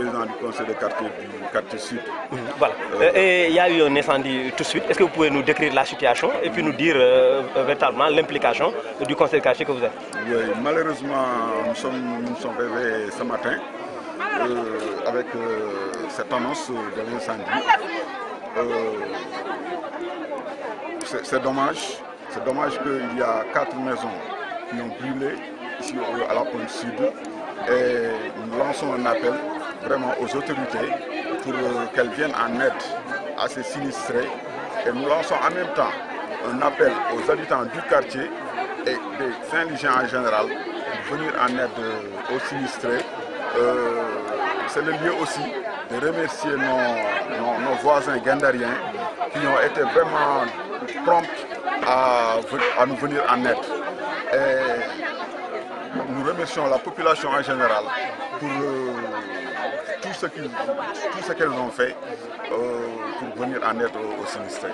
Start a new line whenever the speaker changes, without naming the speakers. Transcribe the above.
président du conseil de quartier du quartier sud.
Voilà. Et il y a eu un incendie tout de suite. Est-ce que vous pouvez nous décrire la situation et puis nous dire euh, véritablement l'implication du conseil de quartier que vous êtes?
Oui, malheureusement, nous sommes, nous sommes réveillés ce matin euh, avec euh, cette annonce de l'incendie. C'est dommage. C'est dommage qu'il y a quatre maisons qui ont brûlé ici à la pointe sud. Et nous lançons un appel vraiment aux autorités pour qu'elles viennent en aide à ces sinistrés. Et nous lançons en même temps un appel aux habitants du quartier et des Saint-Ligéens en général pour venir en aide aux sinistrés. Euh, C'est le lieu aussi de remercier nos, voisins gandariens qui ont été vraiment prompts à, nous venir en aide. Et nous remercions la population en général pour euh, tout ce qu'elles qu ont fait euh, pour venir en aide aux, aux sinistrés.